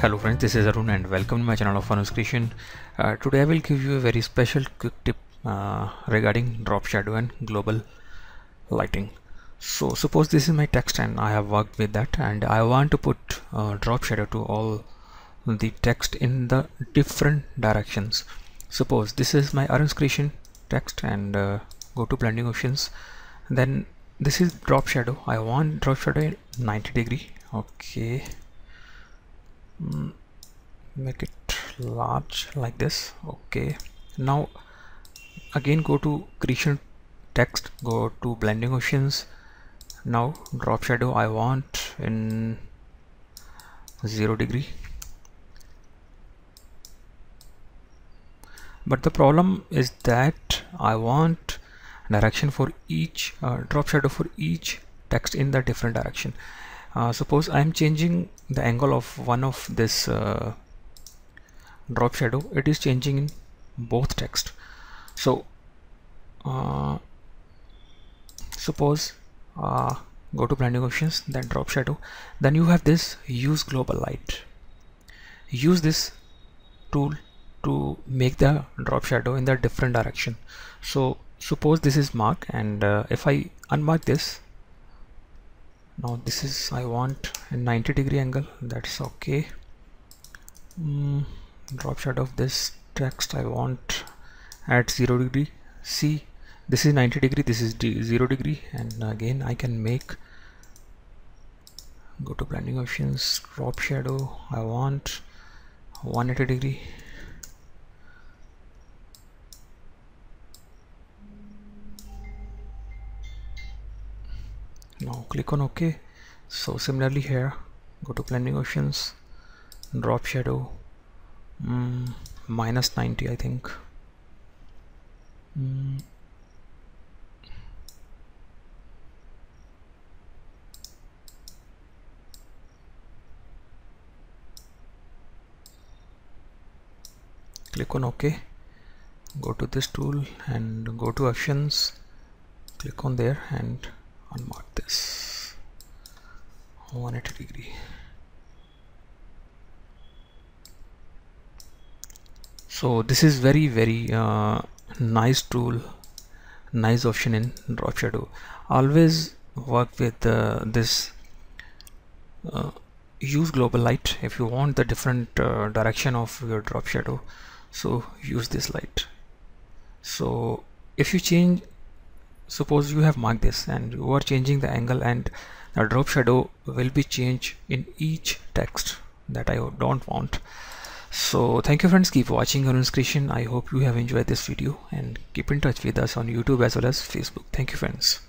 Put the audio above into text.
hello friends this is Arun and welcome to my channel of Arunz Creation. Uh, today I will give you a very special quick tip uh, regarding drop shadow and global lighting. So suppose this is my text and I have worked with that and I want to put uh, drop shadow to all the text in the different directions. Suppose this is my Arunz Creation text and uh, go to blending options. Then this is drop shadow. I want drop shadow 90 degree. Okay make it large like this. Okay. Now again go to creation text. Go to blending options. Now drop shadow I want in 0 degree. But the problem is that I want direction for each uh, drop shadow for each text in the different direction uh, suppose I am changing the angle of one of this uh, drop shadow. It is changing in both text. So uh, suppose uh, go to blending options then drop shadow. Then you have this use global light. Use this tool to make the drop shadow in the different direction. So suppose this is mark and uh, if I unmark this now this is I want a 90 degree angle. That's okay. Mm, drop shadow of this text I want at 0 degree. See this is 90 degree this is 0 degree. And again I can make go to blending options drop shadow I want 180 degree now click on ok so similarly here go to blending options drop shadow mm, minus 90 I think. Mm. click on ok go to this tool and go to options. Click on there and unmark this. 180 degree. So this is very very uh, nice tool. Nice option in drop shadow. Always work with uh, this uh, use global light if you want the different uh, direction of your drop shadow. So use this light. So if you change suppose you have marked this and you are changing the angle and the drop shadow will be changed in each text that I don't want. So thank you friends. Keep watching Arunz Creation I hope you have enjoyed this video and keep in touch with us on YouTube as well as Facebook. Thank you friends